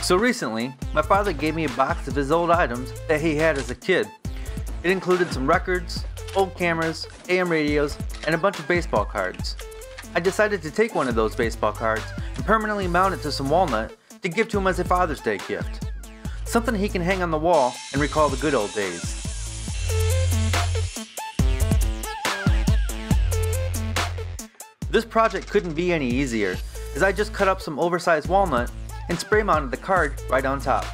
So recently, my father gave me a box of his old items that he had as a kid. It included some records, old cameras, AM radios, and a bunch of baseball cards. I decided to take one of those baseball cards and permanently mount it to some walnut to give to him as a Father's Day gift. Something he can hang on the wall and recall the good old days. This project couldn't be any easier, as I just cut up some oversized walnut and spray mounted the card right on top.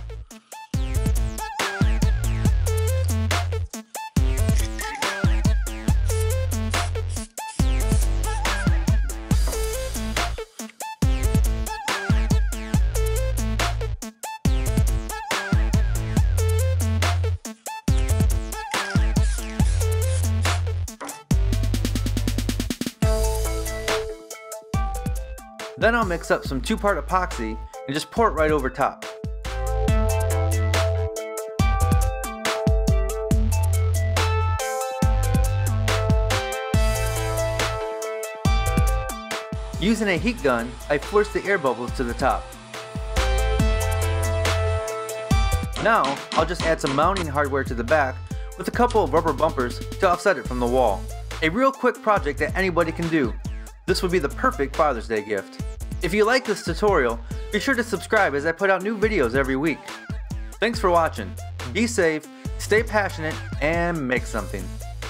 Then I'll mix up some two-part epoxy and just pour it right over top. Using a heat gun, I force the air bubbles to the top. Now, I'll just add some mounting hardware to the back with a couple of rubber bumpers to offset it from the wall. A real quick project that anybody can do. This would be the perfect Father's Day gift. If you like this tutorial, be sure to subscribe as I put out new videos every week. Thanks for watching. Be safe, stay passionate, and make something.